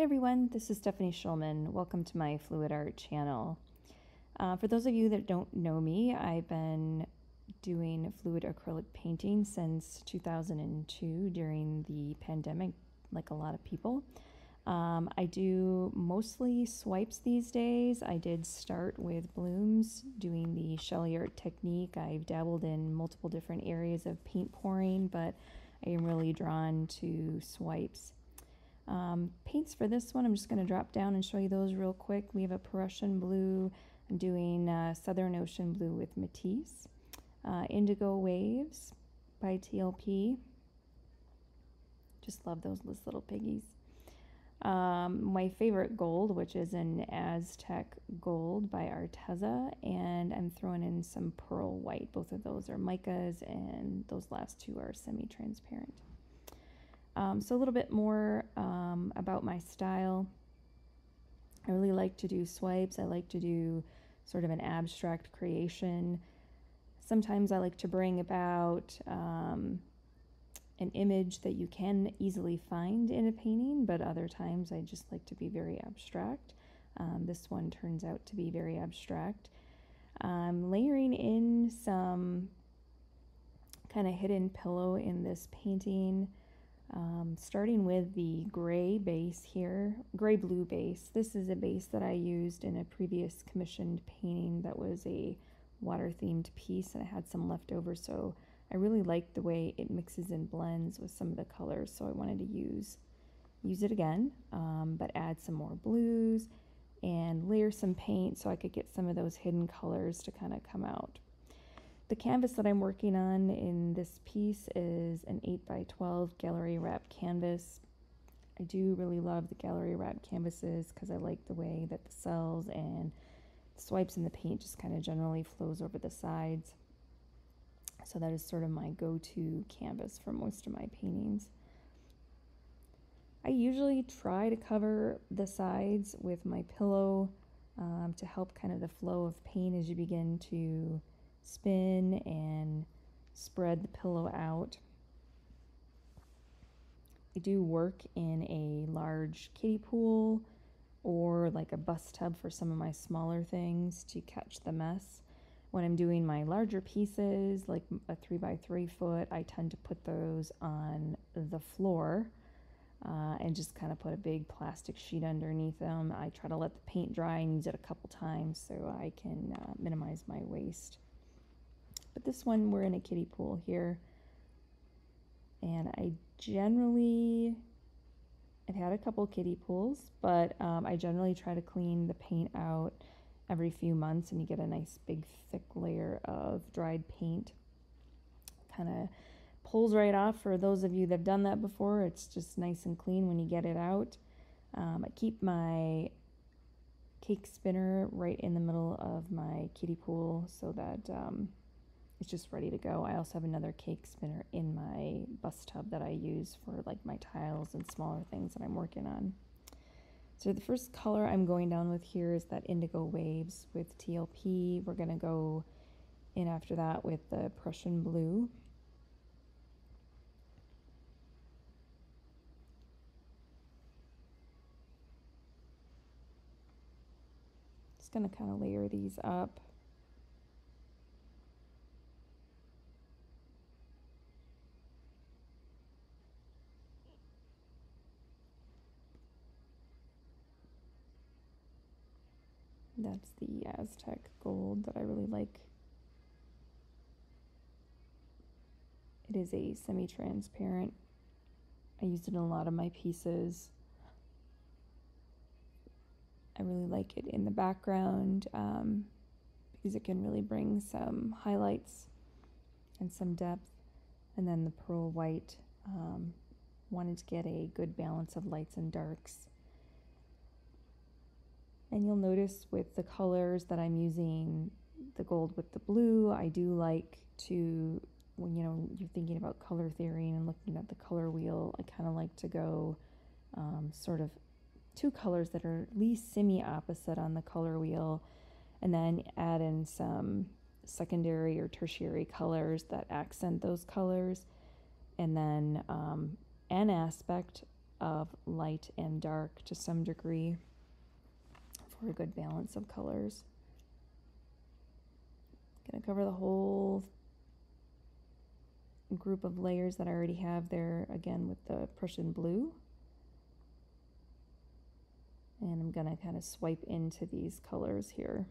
Hey everyone, this is Stephanie Shulman. Welcome to my Fluid Art channel. Uh, for those of you that don't know me, I've been doing fluid acrylic painting since 2002 during the pandemic, like a lot of people. Um, I do mostly swipes these days. I did start with blooms, doing the Shelee art technique. I've dabbled in multiple different areas of paint pouring, but I am really drawn to swipes. Um, paints for this one, I'm just going to drop down and show you those real quick. We have a Prussian blue. I'm doing uh, Southern Ocean Blue with Matisse. Uh, Indigo Waves by TLP. Just love those little piggies. Um, my favorite gold, which is an Aztec Gold by Arteza, and I'm throwing in some Pearl White. Both of those are micas, and those last two are semi-transparent. Um, so a little bit more um, about my style. I really like to do swipes. I like to do sort of an abstract creation. Sometimes I like to bring about um, an image that you can easily find in a painting, but other times I just like to be very abstract. Um, this one turns out to be very abstract. I'm layering in some kind of hidden pillow in this painting. Um, starting with the gray base here, gray blue base. This is a base that I used in a previous commissioned painting that was a water themed piece and I had some left over so I really like the way it mixes and blends with some of the colors so I wanted to use use it again um, but add some more blues and layer some paint so I could get some of those hidden colors to kind of come out. The canvas that I'm working on in this piece is an 8 by 12 gallery wrap canvas. I do really love the gallery wrap canvases because I like the way that the cells and swipes in the paint just kind of generally flows over the sides. So that is sort of my go-to canvas for most of my paintings. I usually try to cover the sides with my pillow um, to help kind of the flow of paint as you begin to spin and spread the pillow out. I do work in a large kiddie pool or like a bus tub for some of my smaller things to catch the mess. When I'm doing my larger pieces, like a three by three foot, I tend to put those on the floor uh, and just kind of put a big plastic sheet underneath them. I try to let the paint dry and use it a couple times so I can uh, minimize my waste. But this one, we're in a kiddie pool here. And I generally, I've had a couple kiddie pools, but um, I generally try to clean the paint out every few months and you get a nice big thick layer of dried paint. Kind of pulls right off for those of you that have done that before. It's just nice and clean when you get it out. Um, I keep my cake spinner right in the middle of my kiddie pool so that um, it's just ready to go. I also have another cake spinner in my bus tub that I use for like my tiles and smaller things that I'm working on. So the first color I'm going down with here is that Indigo Waves with TLP. We're going to go in after that with the Prussian Blue. Just going to kind of layer these up. The Aztec gold that I really like. It is a semi-transparent. I used it in a lot of my pieces. I really like it in the background um, because it can really bring some highlights and some depth. And then the pearl white, um, wanted to get a good balance of lights and darks. And you'll notice with the colors that I'm using the gold with the blue, I do like to, when you know, you're thinking about color theory and looking at the color wheel, I kind of like to go um, sort of two colors that are at least semi-opposite on the color wheel and then add in some secondary or tertiary colors that accent those colors and then um, an aspect of light and dark to some degree for a good balance of colors. Gonna cover the whole group of layers that I already have there again with the Prussian blue. And I'm gonna kind of swipe into these colors here.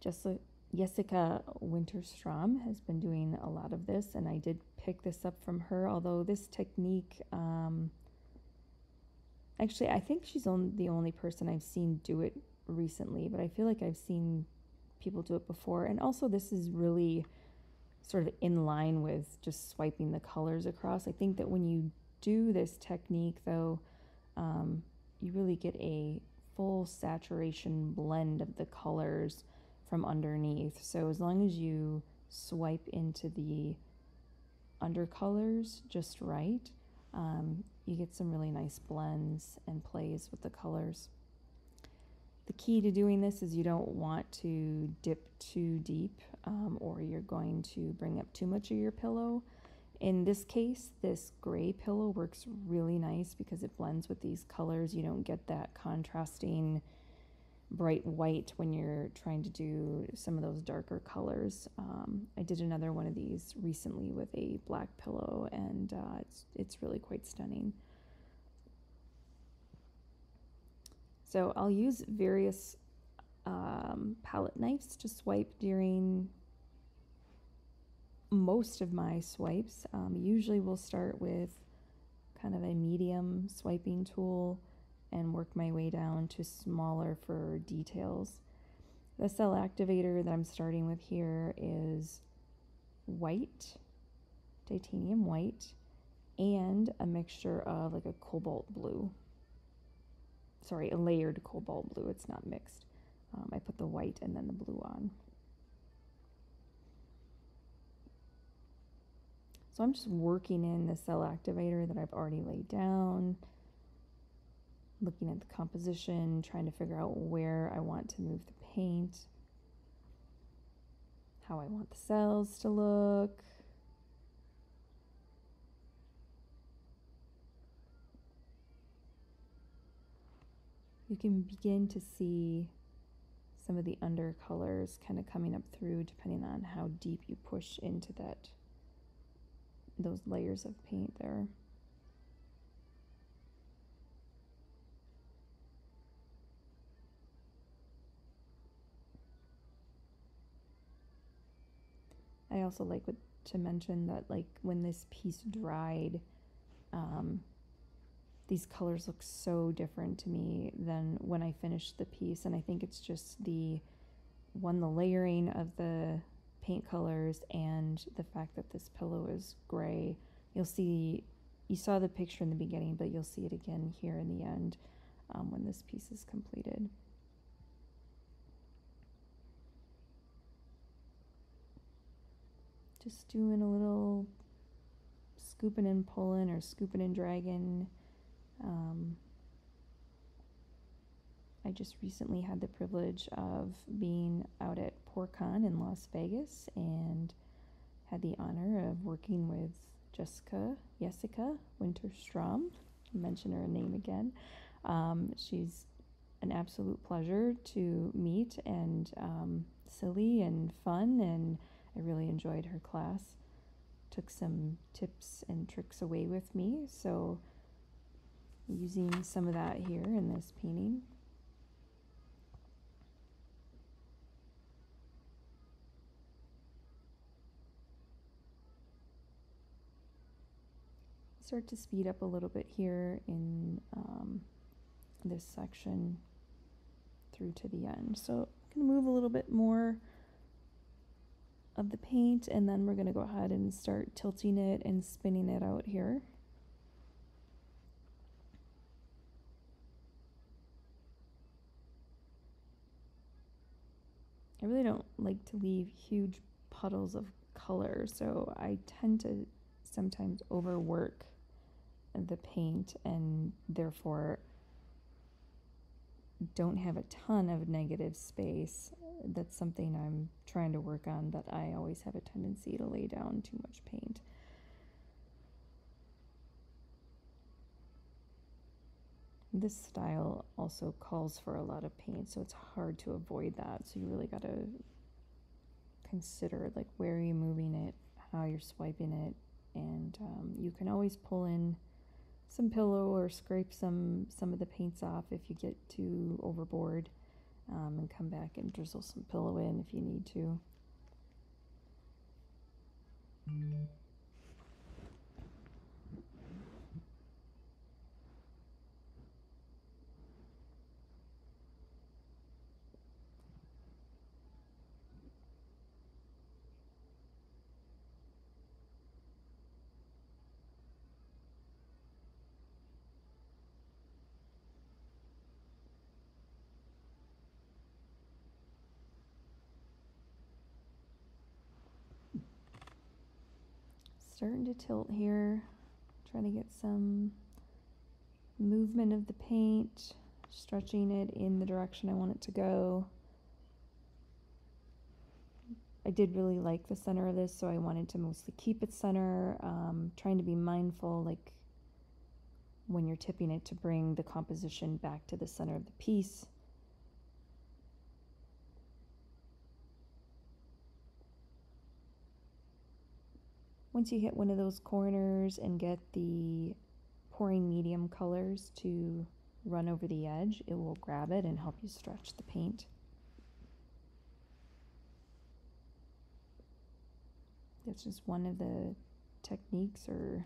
Just Jessica Winterstrom has been doing a lot of this, and I did pick this up from her. Although this technique, um, actually, I think she's on, the only person I've seen do it recently, but I feel like I've seen people do it before. And also, this is really sort of in line with just swiping the colors across. I think that when you do this technique, though, um, you really get a full saturation blend of the colors from underneath. So as long as you swipe into the undercolors just right, um, you get some really nice blends and plays with the colors. The key to doing this is you don't want to dip too deep um, or you're going to bring up too much of your pillow. In this case, this gray pillow works really nice because it blends with these colors. You don't get that contrasting bright white when you're trying to do some of those darker colors. Um, I did another one of these recently with a black pillow, and uh, it's it's really quite stunning. So I'll use various um, palette knives to swipe during most of my swipes. Um, usually we'll start with kind of a medium swiping tool and work my way down to smaller for details. The cell activator that I'm starting with here is white, titanium white, and a mixture of like a cobalt blue. Sorry, a layered cobalt blue. It's not mixed. Um, I put the white and then the blue on. So I'm just working in the cell activator that I've already laid down looking at the composition, trying to figure out where I want to move the paint, how I want the cells to look. You can begin to see some of the undercolors kind of coming up through depending on how deep you push into that those layers of paint there. I also like what, to mention that like when this piece dried, um, these colors look so different to me than when I finished the piece. And I think it's just the one, the layering of the paint colors and the fact that this pillow is gray. You'll see, you saw the picture in the beginning, but you'll see it again here in the end um, when this piece is completed. Just doing a little scooping and pulling or scooping and dragging. Um, I just recently had the privilege of being out at PourCon in Las Vegas and had the honor of working with Jessica, Jessica Winterstrom. mention her name again. Um, she's an absolute pleasure to meet and um, silly and fun and I really enjoyed her class. Took some tips and tricks away with me, so using some of that here in this painting. Start to speed up a little bit here in um, this section through to the end. So I'm going to move a little bit more of the paint and then we're going to go ahead and start tilting it and spinning it out here. I really don't like to leave huge puddles of color, so I tend to sometimes overwork the paint and therefore don't have a ton of negative space. That's something I'm trying to work on, that I always have a tendency to lay down too much paint. This style also calls for a lot of paint, so it's hard to avoid that. So you really got to consider like where are you moving it, how you're swiping it, and um, you can always pull in some pillow or scrape some some of the paints off if you get too overboard um, and come back and drizzle some pillow in if you need to. Starting to tilt here, trying to get some movement of the paint, stretching it in the direction I want it to go. I did really like the center of this, so I wanted to mostly keep it center, um, trying to be mindful, like when you're tipping it to bring the composition back to the center of the piece. Once you hit one of those corners and get the pouring medium colors to run over the edge, it will grab it and help you stretch the paint. That's just one of the techniques or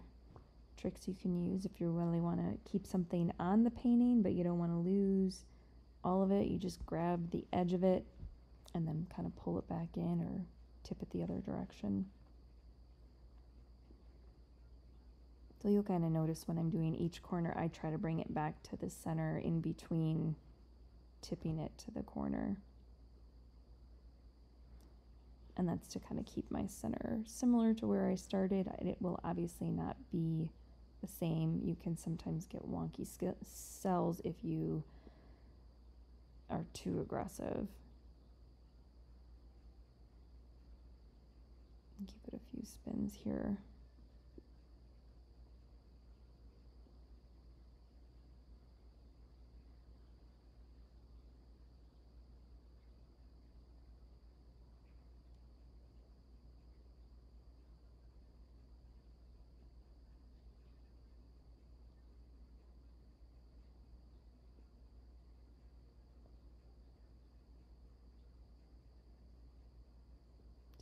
tricks you can use if you really want to keep something on the painting but you don't want to lose all of it. You just grab the edge of it and then kind of pull it back in or tip it the other direction. So you'll kind of notice when I'm doing each corner, I try to bring it back to the center in between tipping it to the corner. And that's to kind of keep my center similar to where I started. It will obviously not be the same. You can sometimes get wonky cells if you are too aggressive. Give it a few spins here.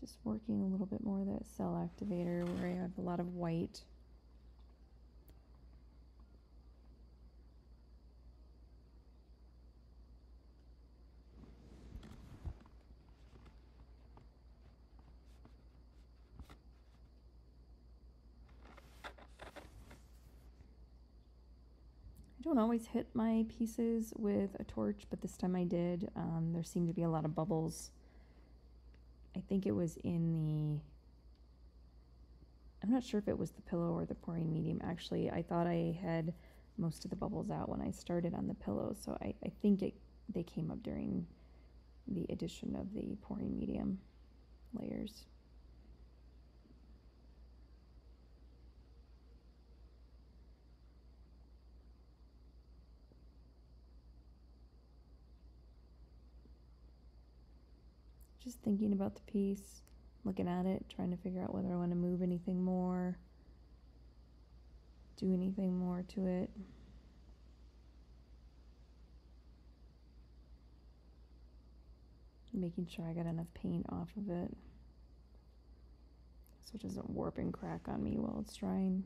Just working a little bit more of that cell activator where I have a lot of white. I don't always hit my pieces with a torch, but this time I did. Um, there seemed to be a lot of bubbles I think it was in the I'm not sure if it was the pillow or the pouring medium. Actually, I thought I had most of the bubbles out when I started on the pillow, so I, I think it they came up during the addition of the pouring medium layers. Just thinking about the piece, looking at it, trying to figure out whether I want to move anything more, do anything more to it. Making sure I got enough paint off of it so it doesn't warp and crack on me while it's drying.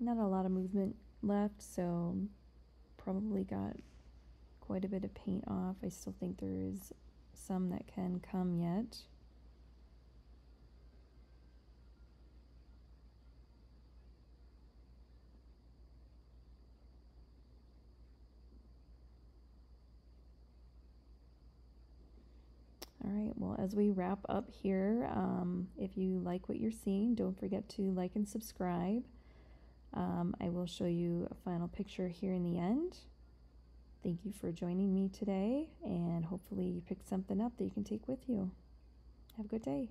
Not a lot of movement left, so probably got quite a bit of paint off. I still think there is some that can come yet. All right, well, as we wrap up here, um, if you like what you're seeing, don't forget to like and subscribe. Um, I will show you a final picture here in the end. Thank you for joining me today, and hopefully you picked something up that you can take with you. Have a good day.